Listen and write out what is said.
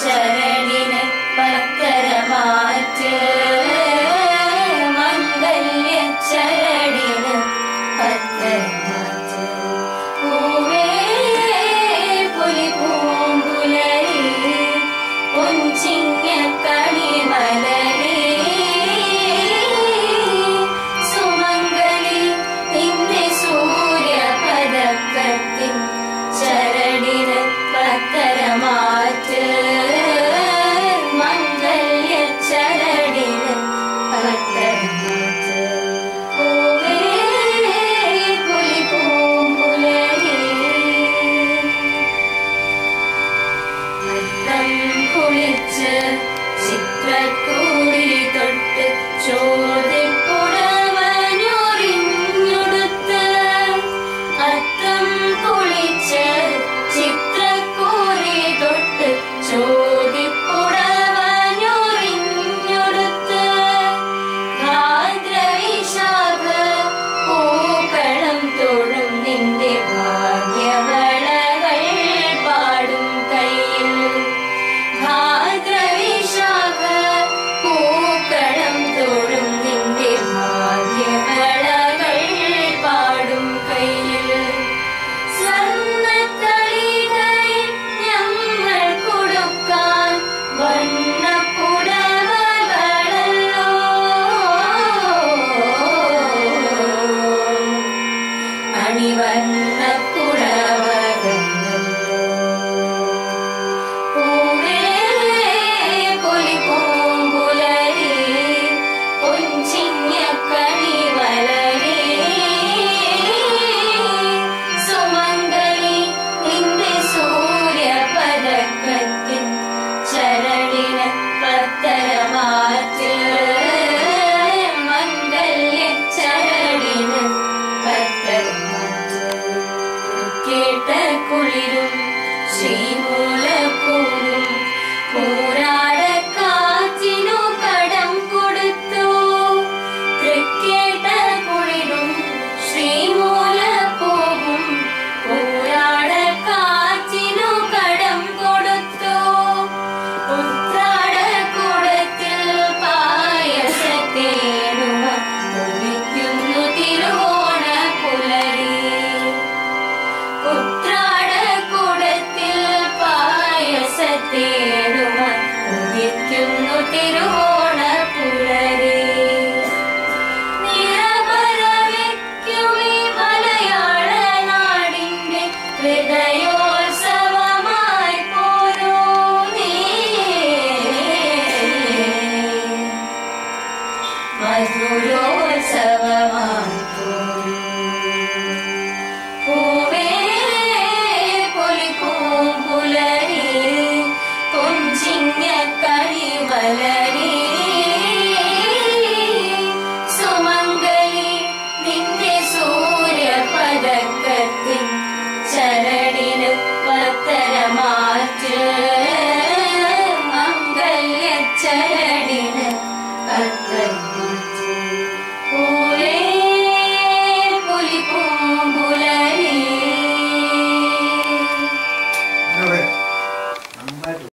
ചരണിന് Patharamattu திருவோ ചിങ്ങക്കളി മലരി